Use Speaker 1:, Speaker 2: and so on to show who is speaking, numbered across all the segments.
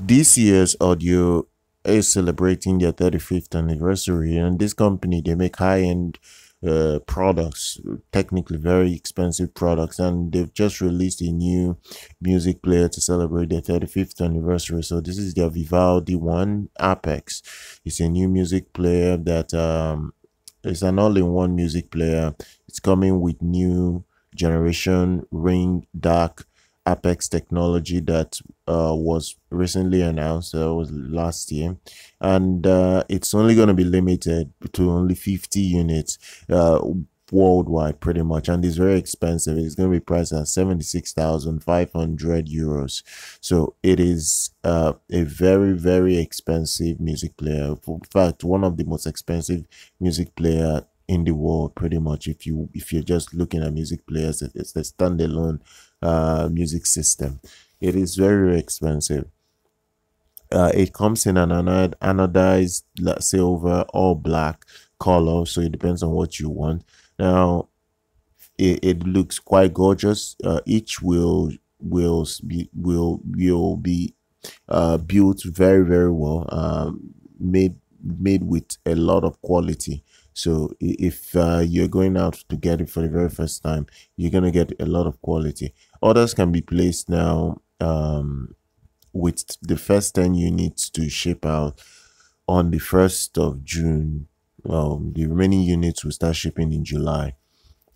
Speaker 1: dCS audio is celebrating their 35th anniversary and this company they make high-end uh, products technically very expensive products and they've just released a new music player to celebrate their 35th anniversary. So this is their vivaldi one apex. It's a new music player that um it's an all-in-one music player. It's coming with new generation Ring DAC Apex technology that uh, was recently announced. Uh, was last year, and uh, it's only going to be limited to only 50 units uh, worldwide, pretty much, and it's very expensive. It's going to be priced at 76,500 euros. So it is uh, a very very expensive music player. In fact, one of the most expensive music player in the world pretty much if you if you're just looking at music players it's a standalone uh, music system. It is very expensive. Uh, it comes in an anodized silver or black color, so it depends on what you want. Now, it, it looks quite gorgeous. Uh, each will will be will will be uh, built very very well, um, made made with a lot of quality. So if uh, you're going out to get it for the very first time, you're gonna get a lot of quality. Orders can be placed now um, with the first 10 units to ship out on the 1st of June. Well, the remaining units will start shipping in July.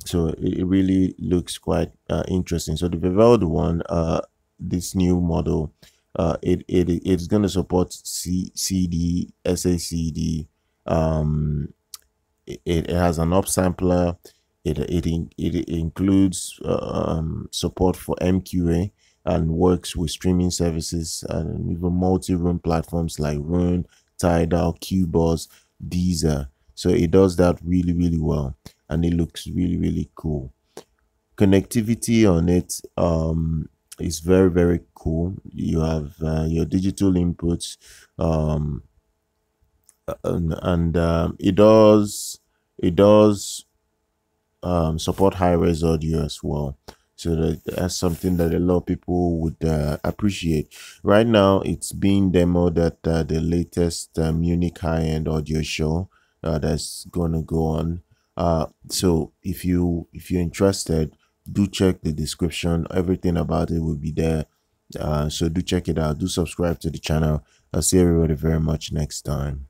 Speaker 1: So it really looks quite uh, interesting. So the Vivaldi one, uh, this new model, uh, it, it it's going to support C, CD, SACD. Um, it, it has an upsampler it, it, it includes um, support for MQA and works with streaming services and even multi-room platforms like Roon, Tidal, Qobuz, Deezer. So it does that really, really well. And it looks really, really cool. Connectivity on it um, is very, very cool. You have uh, your digital inputs um, and, and um, it does it does um, support high-res audio as well. So that that's something that a lot of people would uh, appreciate. Right now it's being demoed at uh, the latest um, Munich high-end audio show uh, that's gonna go on. Uh, so if you if you're interested do check the description. Everything about it will be there. Uh, so do check it out. Do subscribe to the channel. I'll see everybody very much next time